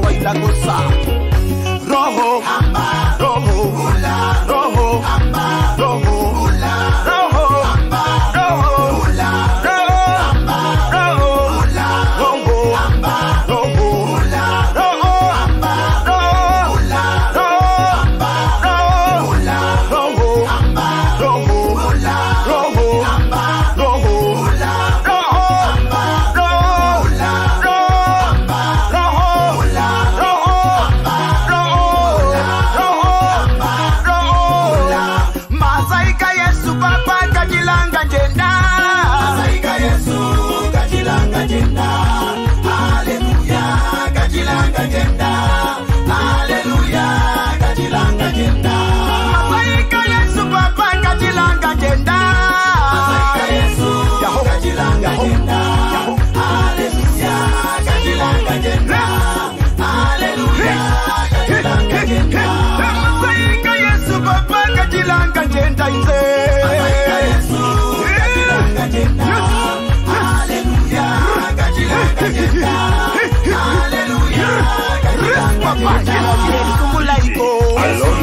agua y la cosa.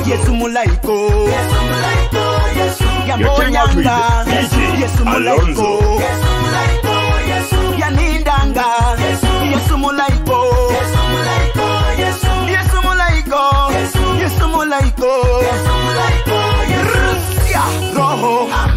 Yesu Mulaiko. Yesu Mulaiko. Yesu. Yabonyanga. Yesu. Yesu Mulaiko. Yesu Mulaiko. Yesu. Yanindanga. Yesu. Yesu Mulaiko. Yesu Mulaiko. Yesu. Yesu Mulaiko. Yesu. Yesu Mulaiko. Yesu Mulaiko. Yesu. Roho. Amen.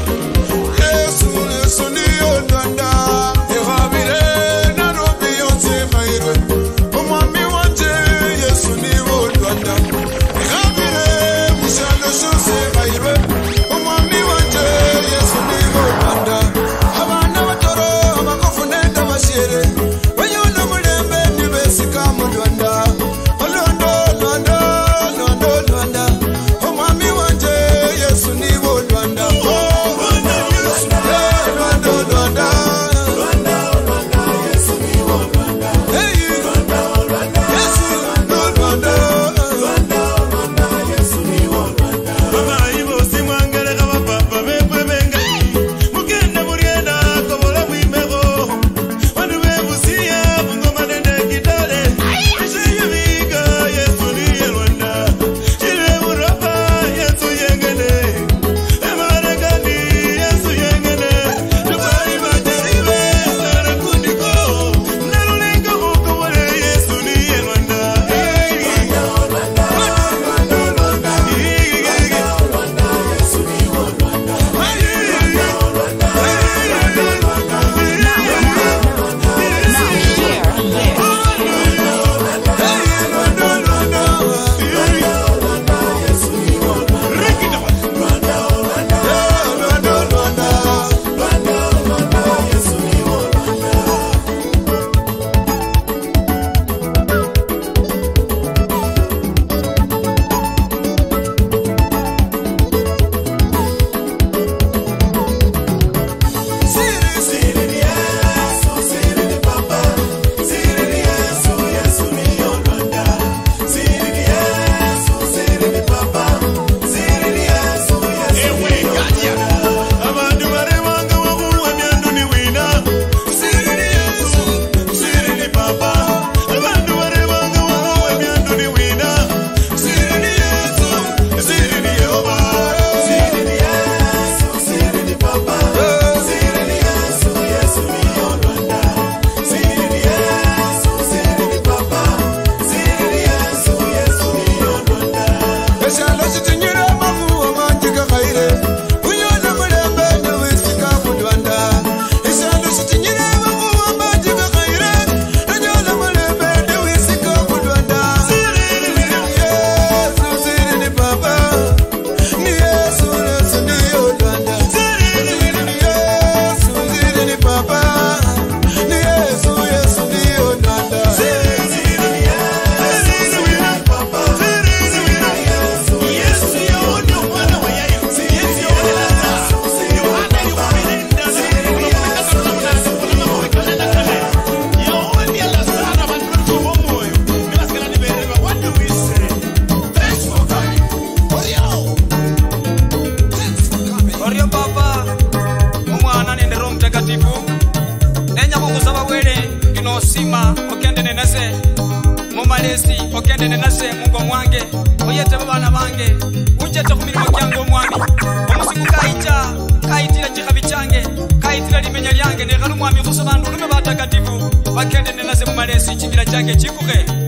aitira limenya lyange nekhala umwami khusobandu lume batakatifu. Bakende nenase mumalesi chibila chake chikukhe.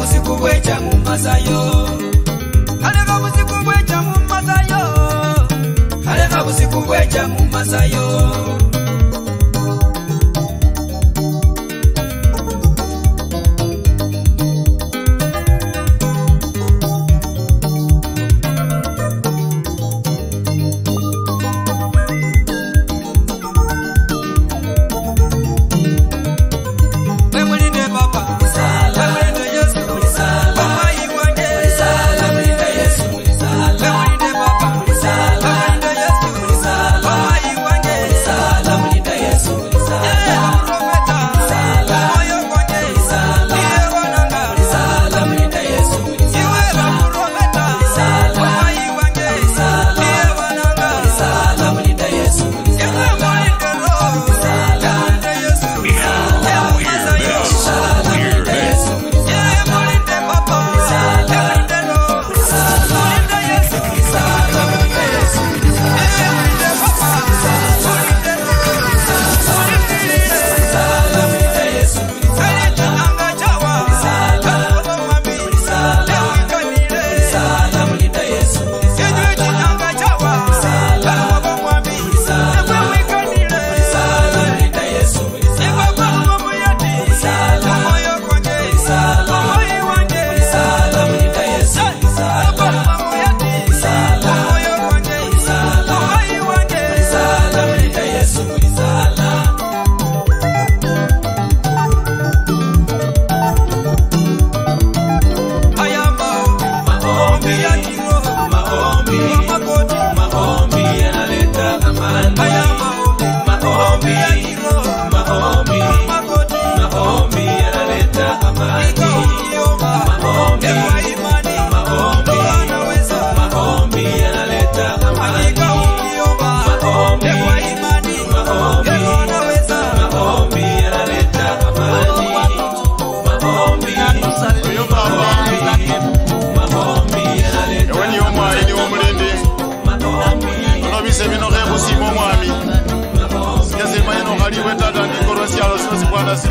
kabusiku bwekyamu mazayo kale kabusiku bwekyamu mazayo kale kabusiku bwekyamu mazayo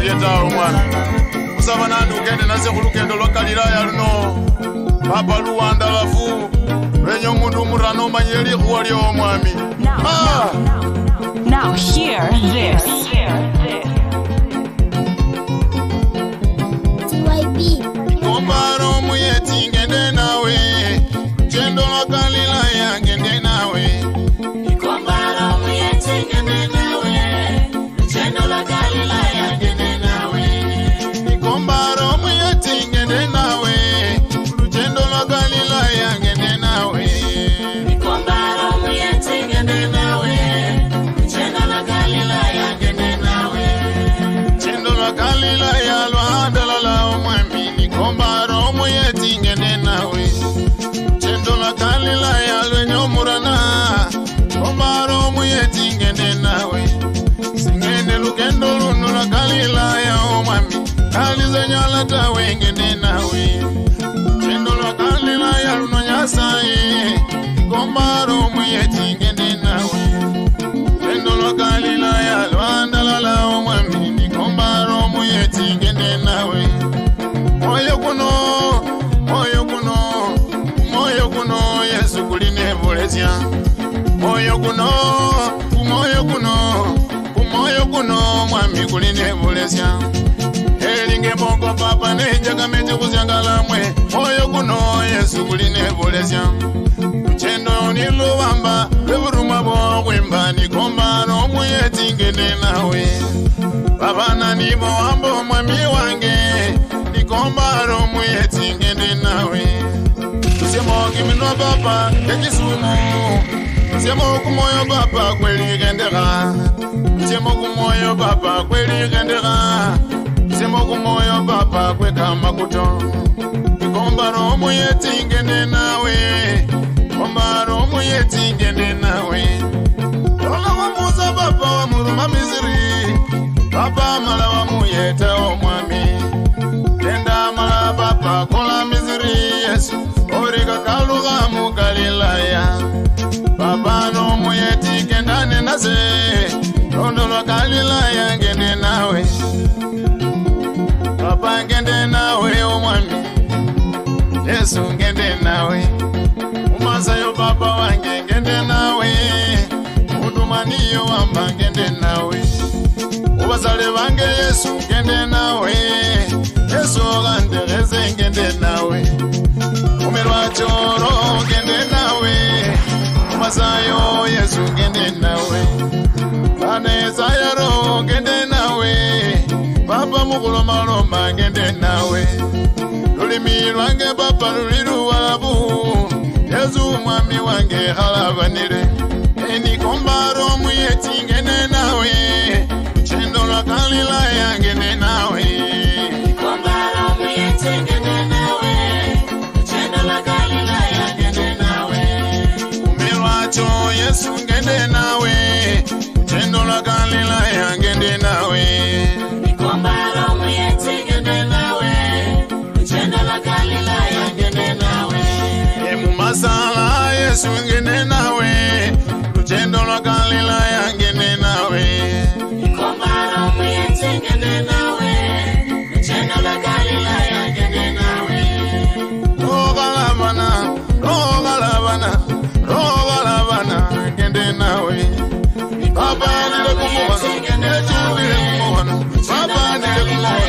byetaawo mwana musaba nandi ugende naze ku lwa galilaya luno? Papa luwandalafu lwenye omundu umurana omanye elikuwa ly'omwami ah! Now, now, now, now hear this. Hear this. Tawe ngende nawe yaluno nyasaye kombaro muyeti ngende nawe yalwandalala omwami nikombaro muyeti ngende nawe moyo kuno moyo kuno moyo kuno yesu kuline vulesya moyo kuno kumoyo kuno kuno mwami kuline elinge bongo papa nenjagamete moyo yesu uchendo nawe. Wambo mwami wange nikomba nomuyeti ngende nawe. Tusyemokiminwa papa ekisumu tusyemo kumoyo papa kweligendeka tusyemo kumoyo papa tusyemo kumoyo papa kwekamakuto ikomba nomuyeti ngende nawe. Komba nomuyeti ngende nawe. Lola wamuza papa wamuruma misiri papa mala wamuyeta omwami tenda mala papa kola misiri yesu. Orika kaluga mu galilaya. Papa nomuyeti kendane nase. Londolwa galilaya ngende nawe papa ngende nawe omwami yesu ngende nawe umasayo papa wange ngende nawe udumaniyo wamba ngende nawe ubasale bange yesu ngende nawe yesu kandereze ngende nawe umelwachoro ngende nawe umasayo yesu ngende nawe anezayaro ngende nawe papa mukulomaloma ngende nawe. Lulimi lwange papa luli luwalabu yesu mwami wange halabanile enikombaro muyeti ngene nawe. Chendo lwakalila yangene nawe. Umelwacho yesu ngende nawe. Chendo lwakalila yangende nawe emumasala yesu ngene nawe. Luchendo lwakalila yangene nawe. Rogalabana rogalabana rogalabana ngende nawe. Babanile kumuwano etubile kumuwano babanile kumuwano ngende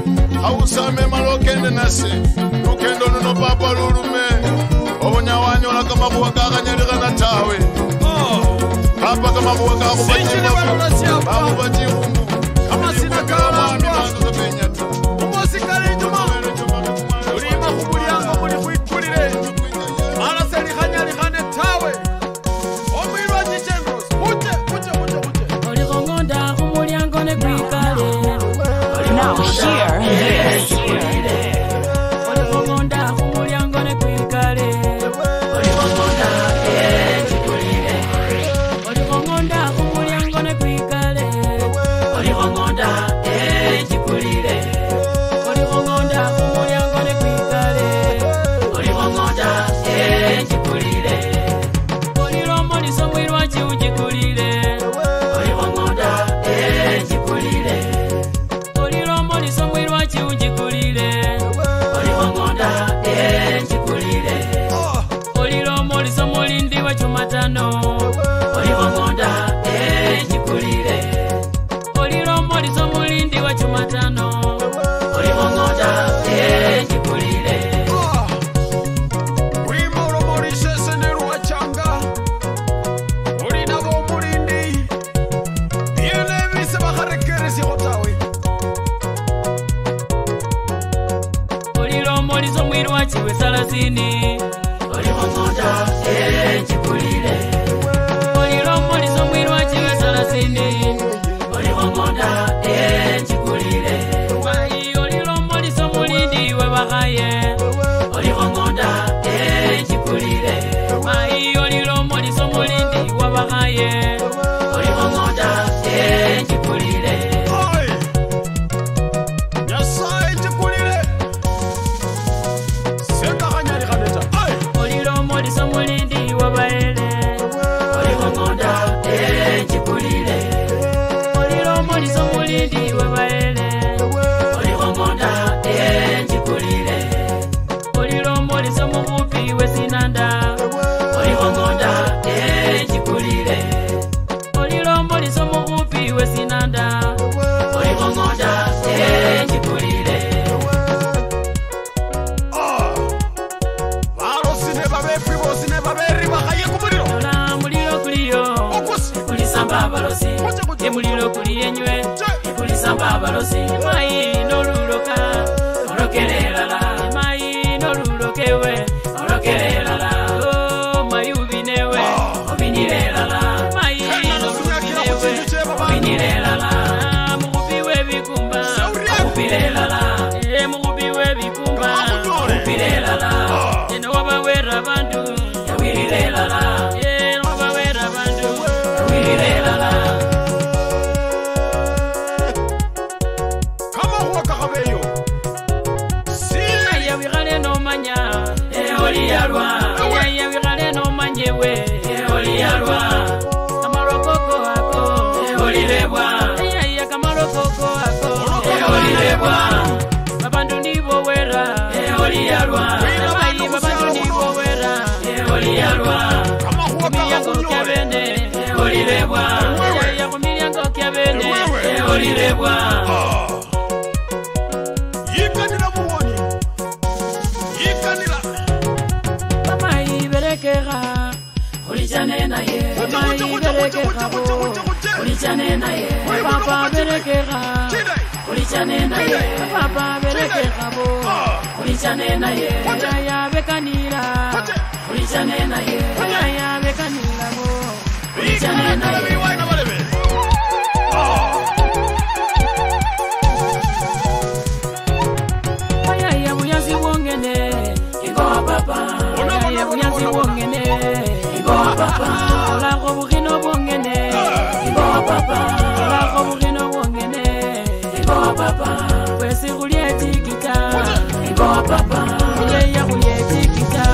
ausame malokende nase lukendo luno papa lulume obonyawanyola kamakuwa kakanyalikhana tawe. Oh. Papa kamakuwa kakubacibakubacirumbu eoliyalwa Aya wikhale nomanyewe eoliyalwa kamalokoko ako. Eolilebwa Aya kamalokoko ako. Eolilebwa babandu nibo wera. Eoliyalwa Abayi babandu nibo wera. Eoliyalwa kama huwa kumilyango kakakunyowe kyabene eolilebwa Aya kumilyango kyabene eolilebwa yikanila ah. Naye Mamayi berekera ulichane naye Papa berekera. Ulichane naye Papa berekera bo. Ulichane naye Yaya bekanira. Ulichane naye Yaya bekanira bo. Ulichane naye ah. Yaya buyazi bwongene Ingowa papa. Yaya buyazi bwongene Ingowa papa la robogino bongene. Ibo papa la robogino bongene. Ibo papa kwesi kulie tikita ibo papa ile ya kulie tikita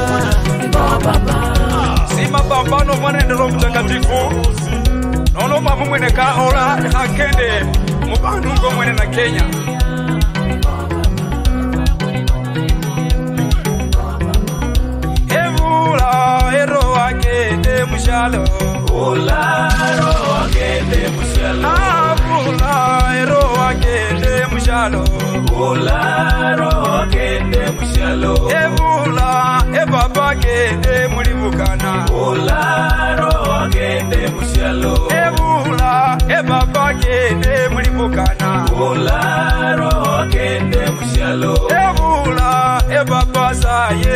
ibo papa si mapambano mwanendelo mtakatifu nono pamumwene kaola oh, hakende. Mubanungo mwene na kenya. Agende mushalo avula ero agende mushalo evula ebaba agende muli bukana. Evula ebaba agende muli bukana. Evula ebaba saye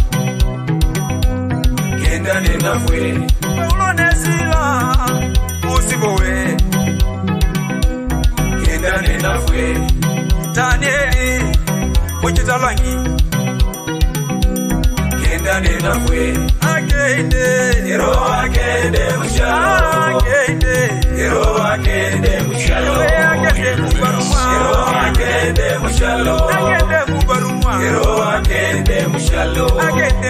betesaida kewakola paulo nesila musibowe danieli mucitalangi agende. Agende ero agende. Mushalo agende ero agende mushalo ero agende mushalo agende mubarumwa ero agende mushalo agende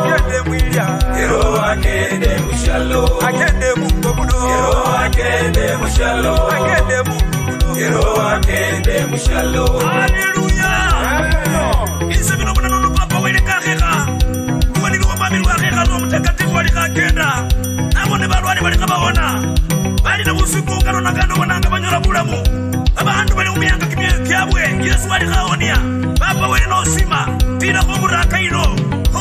agende mwilya. Ero agende mushalo. Agende mungo muno ero agende mushalo. Agende mungo muno ero agende mushalo. Haleluya ise bino bino nono papa wele kakeka luwanili wamami lwakeka lwomutakatifu walikagenda nabone balwali balikabawona balina busiku kanonakano bonanga banyola bulamu. Abandu bali mumyanga kyabwe yesu walikawonia papa wele nosima tilako muraka ino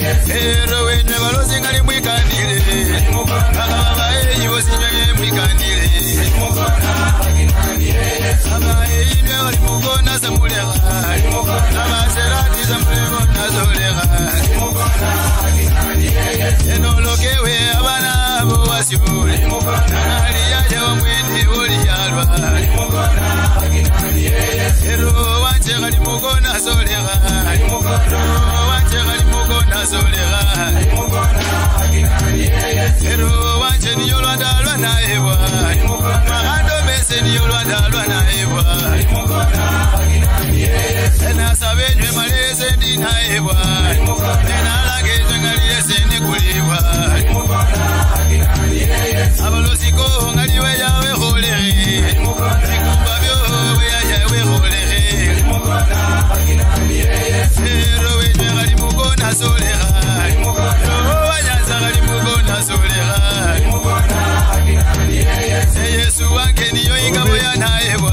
Ero wenye balozi ngali mwikanire Ababaye yibosinye mwikanire Abaye inwe wali mugona samulega Abaserati samulego nazolega. Enolokewe abana bo wasiule Nali yaje wa mwindi oli yalwa. Ero wanje gali mugona solega Ero wanje niyo lwandalwa naebwa Mahando bese niyo ndi naebwa Enalagezwe ngaliyese ndikulibwa Abalosiko ngaliwe yawe holere Sikumba byo yawe holere Ero wenywe gali mugona solega Ero wanyanza gali mugona solega Yesu wange niyo ingabo yanaebwa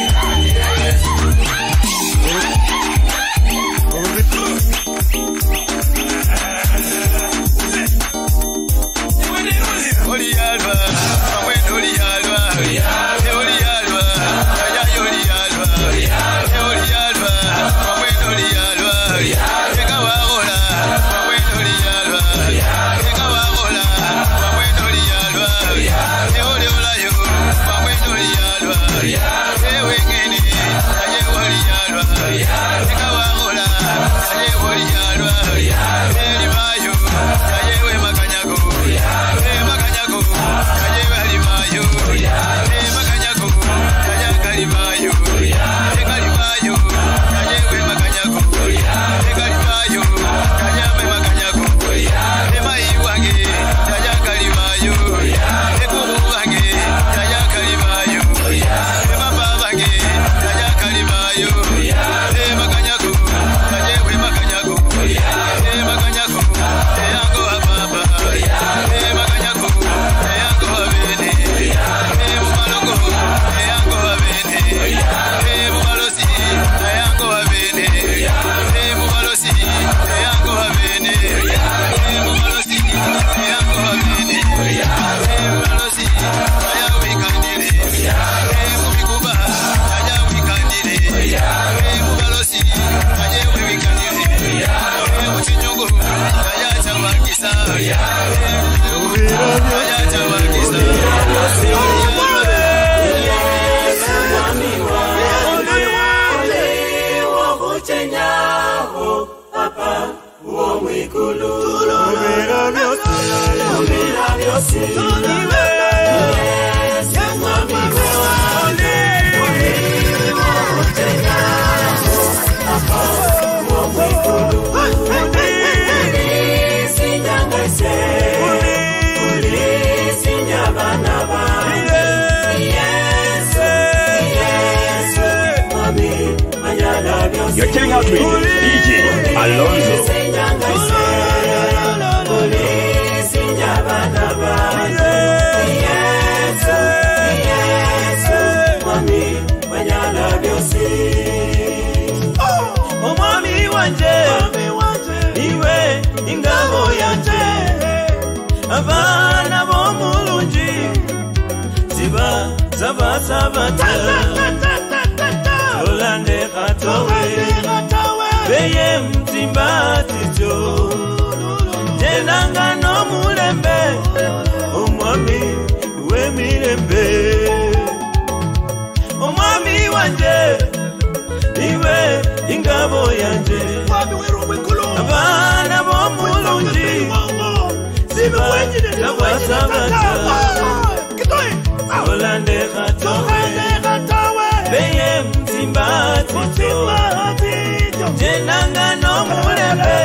wanje iwe ingabo yanje. Abana bomulungi sibaasabata olande khatawe beye msimba tito jenanga nomulembe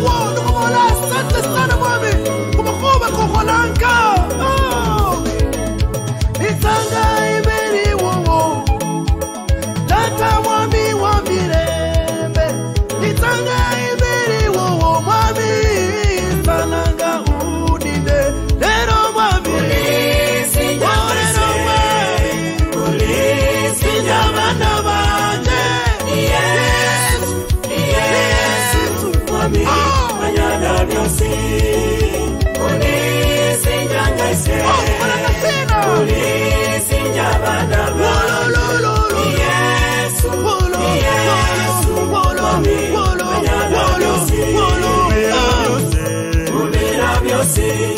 wall. você.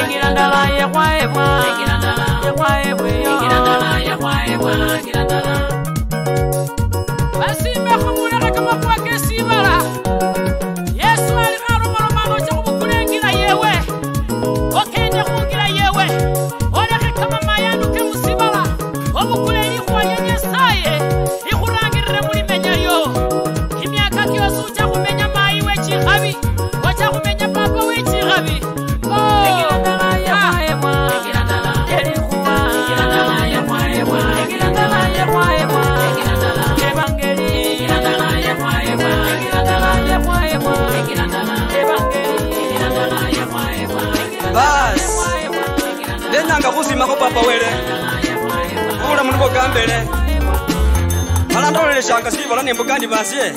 ekirandala yekwaebwa yekwaebweyo basimbe khumulekha kamakhuwa kesibala kusimako papa wele. Bulamu nibwo mbele ala ndoleleshanga sibola nembugandi basye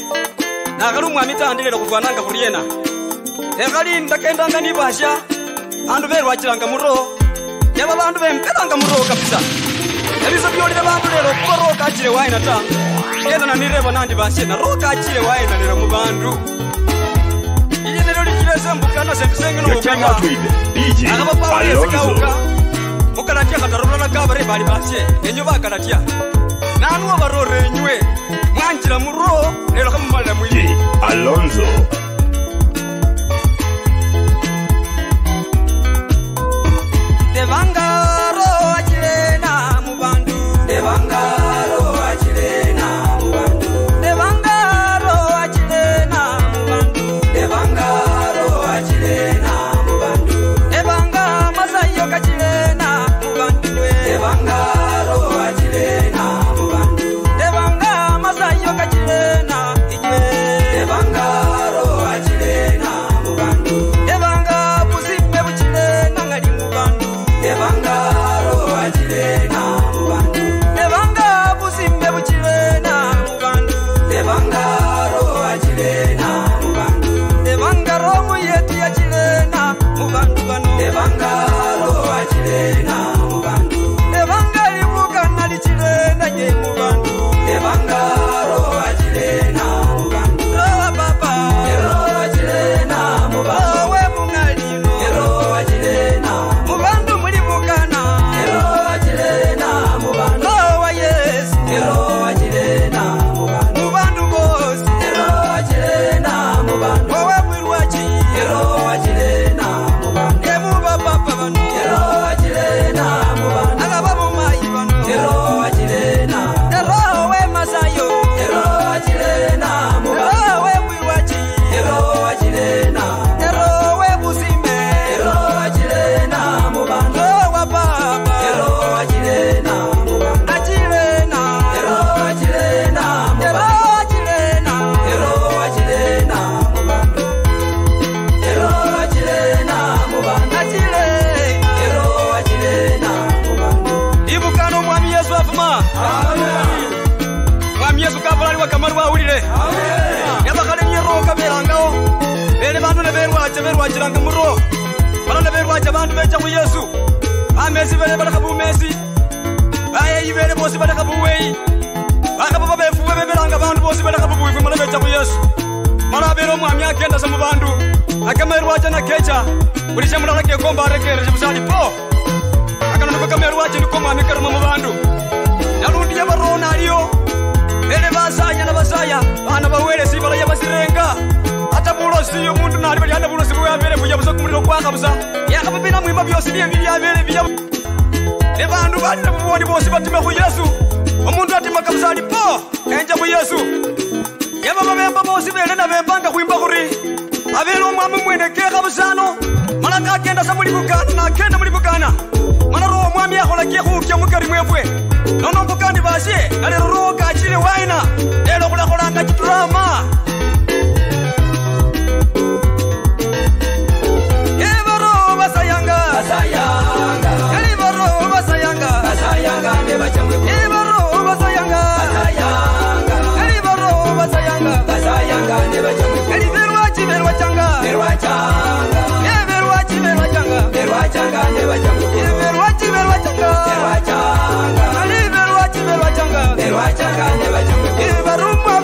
nakhali umwami tandilela khufwananga khuryena ekhali ndakendanga nibasya bandu belwachilanga muro. Neba bandu bempelanga muro kabisa. Ebiso byolile bandu lelo kuba rokachile wayina ta. Endana nireba nandi basye narokachile wayina lelo mu bandu ilye lelo likilese mbukano sempisenge nobeka akhaba pawulese kawuka kalatia khatarobola kabari bali basye nenyo bakalatia nanuwa barore enywe mwanjila muro nelokha mumalila mwili alonzo. Tevanga. Bamesi bele balaka bumesi bayeyi bele bosi balaka buweyi bakaba befuwe bebelanga bandu bosi balaka bubuifu mala becha ku yesu mala abele omwami akendasa mu bandu akamerwacha nakecha buli shemulala kekomba arekereshe busali po. Akana niko kamerwacha niko mwami karuma mu bandu nalundi yabarona aliyo bele basaya na basaya bana bawele sibala yabasirenga ata bulosi yo mundu nali bali anda bulosi bwabele buya busa kumuliro kwaka busa yakabibina mwimba byosi bye bili abele biya ne bandu bali na buboni bosi batime ku yesu. Omundu atima kabusali po enja ku yesu. Yaba babemba bosi bele na bembanga kuimba kuri. Abele omwami mwene keka busano mala kakenda sa muli bukana nakenda muli bukana mana roho mwami akhola kyekhukya mukari mwefwe nono mbukandi basye nalero roho kachile waina lelo khulakholanga chiturama berwa changa Eberwa chiberwa changa berwa changa ne bachamwe Eberwa chiberwa changa berwa changa Eliberwa chiberwa changa berwa changa ne bembanga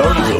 Allonzo.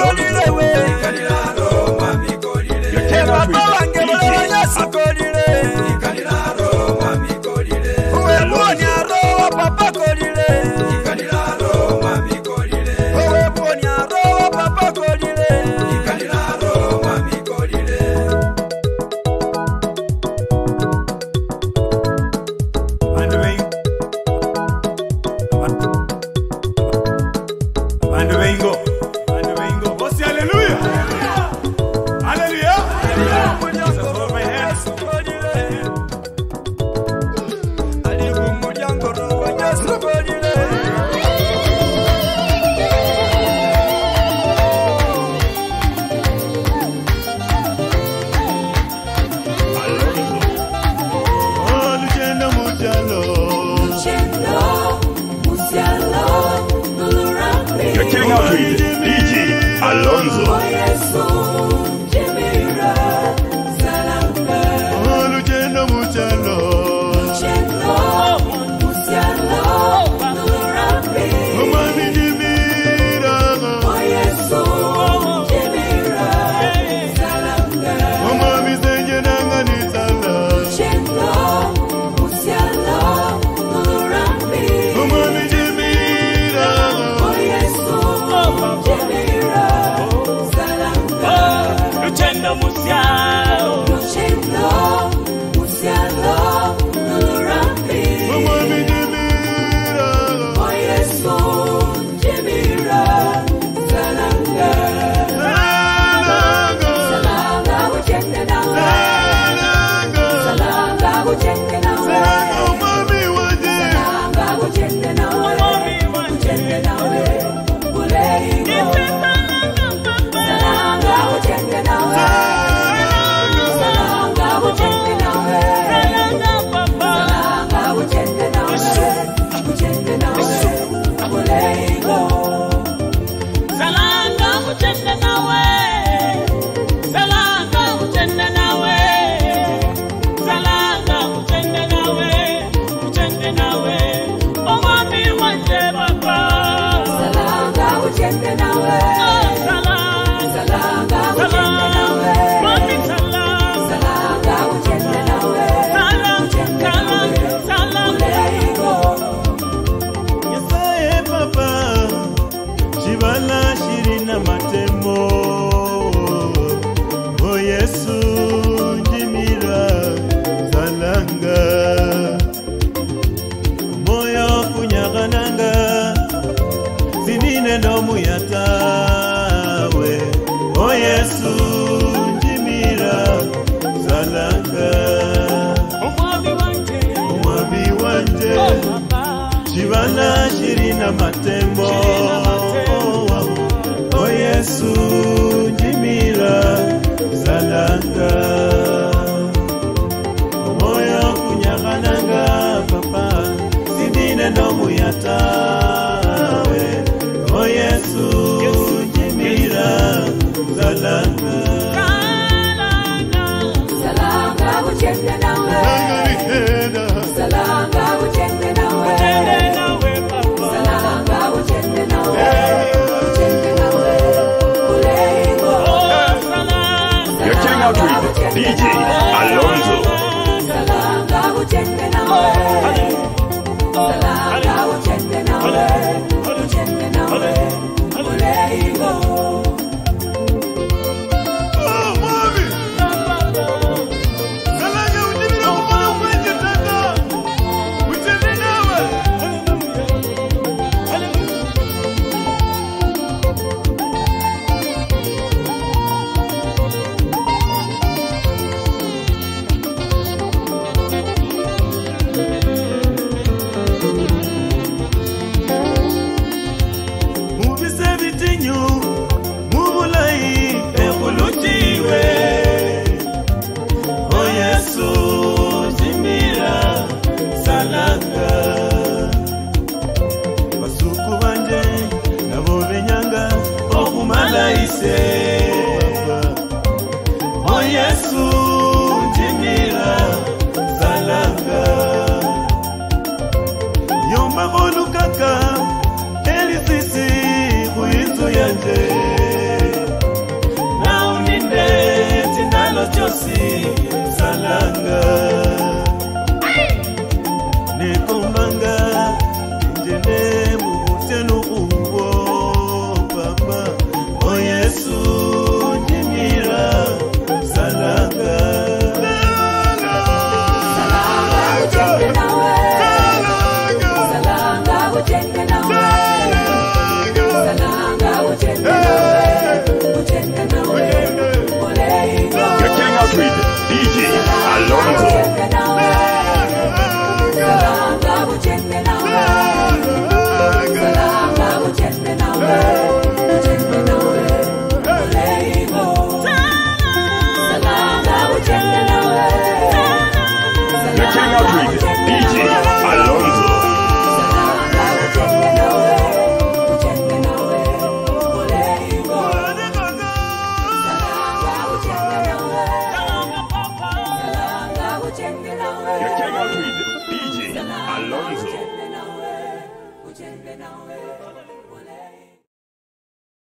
Yesu kolile we